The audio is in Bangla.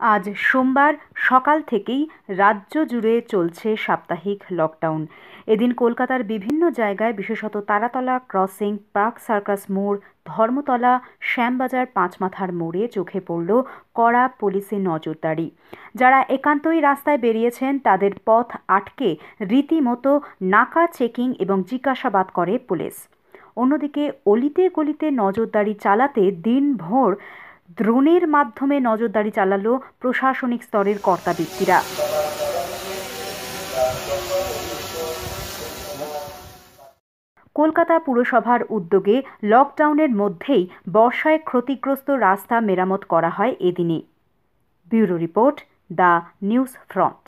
আজ সোমবার সকাল থেকেই রাজ্য জুড়ে চলছে সাপ্তাহিক লকডাউন এদিন কলকাতার বিভিন্ন জায়গায়, বিশেষত তারাতলা ক্রসিং পার্ক সার্কাস মোড়, ধর্মতলা, শ্যামবাজার পাঁচমাথার মোড়ে চোখে পড়ল কড়া পুলিশি নজরদারি। যারা একান্তই রাস্তায় বেরিয়েছেন, তাদের পথ আটকে রীতিমতো নাকা চেকিং এবং জিজ্ঞাসাবাদ করে পুলিশ। অন্যদিকে অলিতে গলিতে নজরদারি চালাতে দিনভর দ্রোণের মাধ্যমে নজরদারি চালালো প্রশাসনিক স্তরের কর্তা ব্যক্তিরা। কলকাতা পুরসভার উদ্যোগে লকডাউনের মধ্যেই বর্ষায় ক্ষতিগ্রস্ত রাস্তা মেরামত করা হয় এদিনে। Bureau report, The News Front.